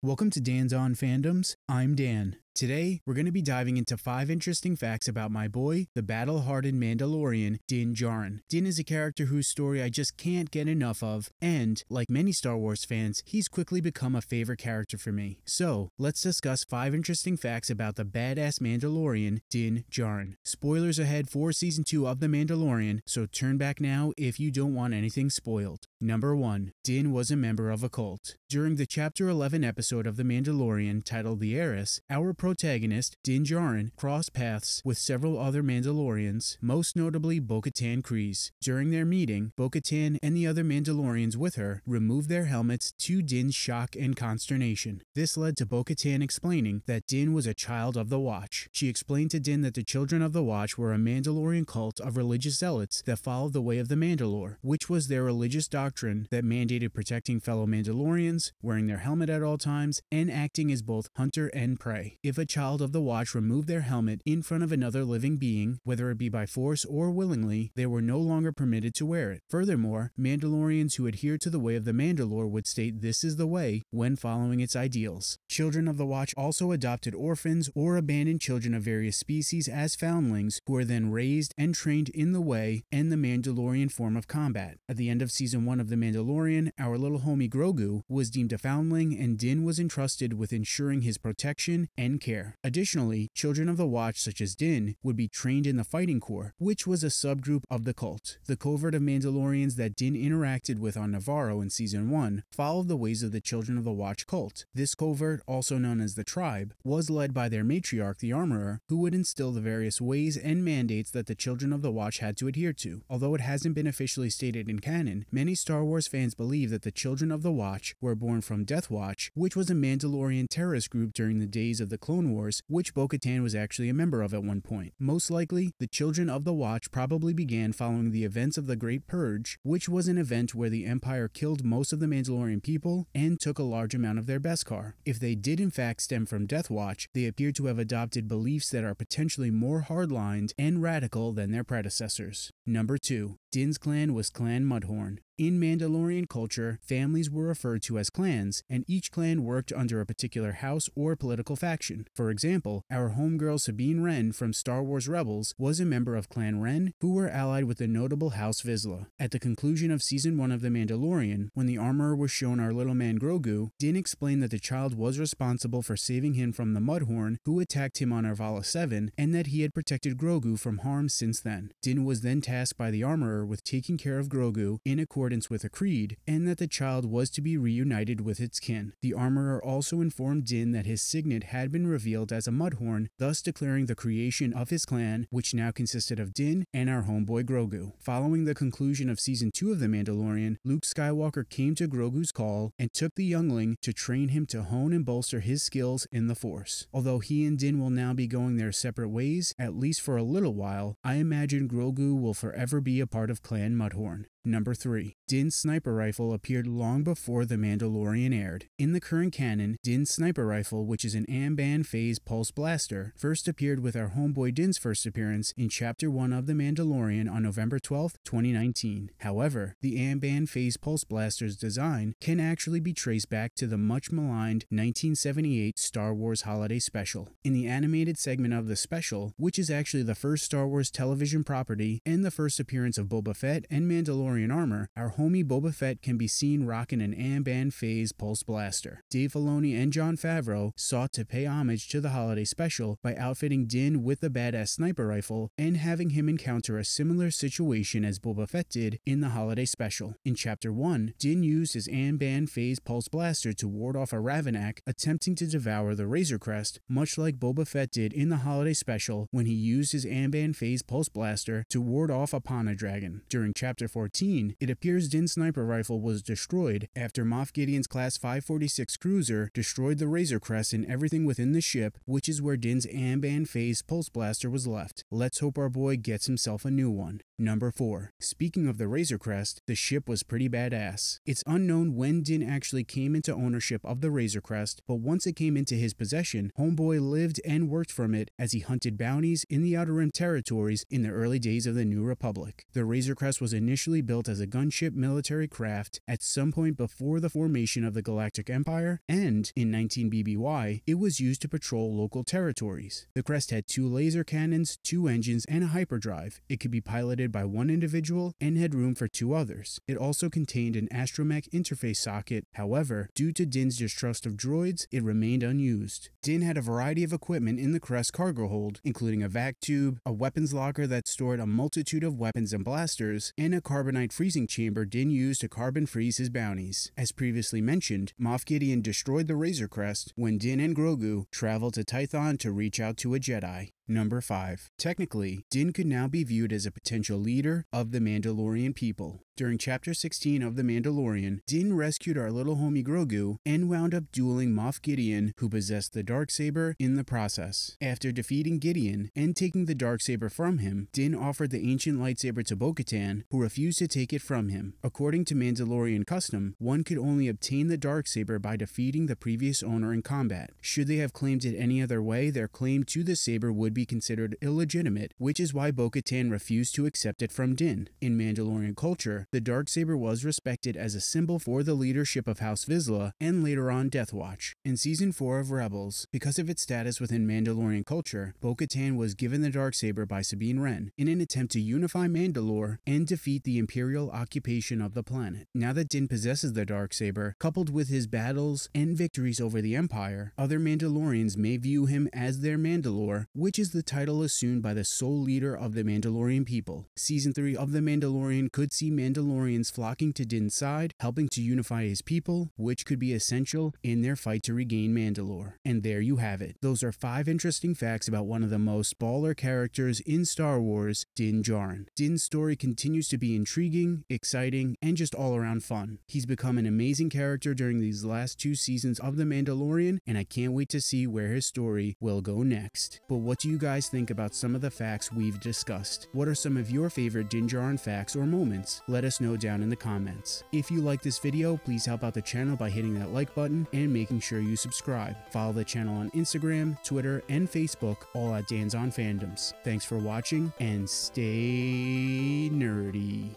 Welcome to Dan's On Fandoms. I'm Dan. Today, we're going to be diving into five interesting facts about my boy, the battle hardened Mandalorian, Din Djarin. Din is a character whose story I just can't get enough of, and, like many Star Wars fans, he's quickly become a favorite character for me. So, let's discuss five interesting facts about the badass Mandalorian, Din Djarin. Spoilers ahead for season 2 of The Mandalorian, so turn back now if you don't want anything spoiled. Number 1. Din was a member of a cult. During the Chapter 11 episode of The Mandalorian titled The Heiress, our protagonist, Din Djarin, crossed paths with several other Mandalorians, most notably Bo-Katan Kryze. During their meeting, Bo-Katan and the other Mandalorians with her removed their helmets to Din's shock and consternation. This led to Bo-Katan explaining that Din was a child of the Watch. She explained to Din that the Children of the Watch were a Mandalorian cult of religious zealots that followed the way of the Mandalore, which was their religious doctrine that mandated protecting fellow Mandalorians, wearing their helmet at all times, and acting as both hunter and prey. If a child of the Watch removed their helmet in front of another living being, whether it be by force or willingly, they were no longer permitted to wear it. Furthermore, Mandalorians who adhered to the way of the Mandalore would state this is the way when following its ideals. Children of the Watch also adopted orphans or abandoned children of various species as foundlings who are then raised and trained in the way and the Mandalorian form of combat. At the end of season 1 of The Mandalorian, our little homie Grogu was deemed a foundling and Din was entrusted with ensuring his protection and care. Additionally, children of the Watch such as Din would be trained in the Fighting Corps, which was a subgroup of the cult. The covert of Mandalorians that Din interacted with on Navarro in season 1 followed the ways of the Children of the Watch cult. This covert, also known as the Tribe, was led by their matriarch, the Armorer, who would instill the various ways and mandates that the Children of the Watch had to adhere to. Although it hasn't been officially stated in canon, many Star Wars fans believe that the Children of the Watch were born from Death Watch, which was a Mandalorian terrorist group during the days of the Clone Wars, which Bo-Katan was actually a member of at one point. Most likely, the Children of the Watch probably began following the events of the Great Purge, which was an event where the Empire killed most of the Mandalorian people and took a large amount of their Beskar. If they did in fact stem from Death Watch, they appear to have adopted beliefs that are potentially more hardlined and radical than their predecessors. Number 2. Din's clan was Clan Mudhorn. In Mandalorian culture, families were referred to as clans, and each clan worked under a particular house or political faction. For example, our homegirl Sabine Wren from Star Wars Rebels was a member of Clan Wren, who were allied with the notable House Vizsla. At the conclusion of season 1 of The Mandalorian, when the armorer was shown our little man Grogu, Din explained that the child was responsible for saving him from the Mudhorn who attacked him on Arvala 7, and that he had protected Grogu from harm since then. Din was then tasked by the armorer with taking care of Grogu in accordance with a creed, and that the child was to be reunited with its kin. The armorer also informed Din that his signet had been revealed as a Mudhorn, thus declaring the creation of his clan, which now consisted of Din and our homeboy Grogu. Following the conclusion of season 2 of The Mandalorian, Luke Skywalker came to Grogu's call and took the youngling to train him to hone and bolster his skills in the Force. Although he and Din will now be going their separate ways, at least for a little while, I imagine Grogu will forever be a part of Clan Mudhorn. Number 3. Din's sniper rifle appeared long before The Mandalorian aired. In the current canon, Din's sniper rifle, which is an Amban phase pulse blaster, first appeared with our homeboy Din's first appearance in Chapter 1 of The Mandalorian on November 12, 2019. However, the Amban phase pulse blaster's design can actually be traced back to the much maligned 1978 Star Wars Holiday Special. In the animated segment of the special, which is actually the first Star Wars television property and the first appearance of Boba Fett and Mandalorian armor, our homie Boba Fett can be seen rocking an Amban Phase Pulse Blaster. Dave Filoni and Jon Favreau sought to pay homage to the holiday special by outfitting Din with a badass sniper rifle and having him encounter a similar situation as Boba Fett did in the holiday special. In Chapter 1, Din used his Amban Phase Pulse Blaster to ward off a Ravinak attempting to devour the Razor Crest, much like Boba Fett did in the holiday special when he used his Amban Phase Pulse Blaster to ward off a Panna Dragon. During Chapter 14, it appears Din's sniper rifle was destroyed after Moff Gideon's Class 546 cruiser destroyed the Razor Crest and everything within the ship, which is where Din's Amban Phase Pulse Blaster was left. Let's hope our boy gets himself a new one. Number 4. Speaking of the Razor Crest, the ship was pretty badass. It's unknown when Din actually came into ownership of the Razor Crest, but once it came into his possession, Homeboy lived and worked from it as he hunted bounties in the Outer Rim territories in the early days of the New Republic. The Razor Crest was initially built as a gunship military craft at some point before the formation of the Galactic Empire, and in 19 BBY, it was used to patrol local territories. The Crest had two laser cannons, two engines, and a hyperdrive. It could be piloted by one individual and had room for two others. It also contained an astromech interface socket. However, due to Din's distrust of droids, it remained unused. Din had a variety of equipment in the Crest cargo hold, including a vac tube, a weapons locker that stored a multitude of weapons and blasters, and a carbonite freezing chamber Din used to carbon freeze his bounties. As previously mentioned, Moff Gideon destroyed the Razor Crest when Din and Grogu traveled to Tython to reach out to a Jedi. Number 5. Technically, Din could now be viewed as a potential leader of the Mandalorian people. During Chapter 16 of The Mandalorian, Din rescued our little homie Grogu and wound up dueling Moff Gideon, who possessed the Darksaber in the process. After defeating Gideon and taking the Darksaber from him, Din offered the ancient lightsaber to Bo-Katan, who refused to take it from him. According to Mandalorian custom, one could only obtain the Darksaber by defeating the previous owner in combat. Should they have claimed it any other way, their claim to the saber would be considered illegitimate, which is why Bo-Katan refused to accept it from Din. In Mandalorian culture, the Darksaber was respected as a symbol for the leadership of House Vizsla and later on Death Watch. In Season 4 of Rebels, because of its status within Mandalorian culture, Bo-Katan was given the Darksaber by Sabine Wren in an attempt to unify Mandalore and defeat the Imperial occupation of the planet. Now that Din possesses the Darksaber, coupled with his battles and victories over the Empire, other Mandalorians may view him as their Mandalore, which is the title assumed by the sole leader of the Mandalorian people. Season 3 of The Mandalorian could see Mandalorians flocking to Din's side, helping to unify his people, which could be essential in their fight to regain Mandalore. And there you have it. Those are five interesting facts about one of the most baller characters in Star Wars, Din Djarin. Din's story continues to be intriguing, exciting, and just all around fun. He's become an amazing character during these last two seasons of The Mandalorian, and I can't wait to see where his story will go next. But what do you guys think about some of the facts we've discussed? What are some of your favorite Din Djarin facts or moments? Let us know down in the comments. If you like this video, please help out the channel by hitting that like button and making sure you subscribe. Follow the channel on Instagram, Twitter, and Facebook, all at Dan's on Fandoms. Thanks for watching and stay nerdy.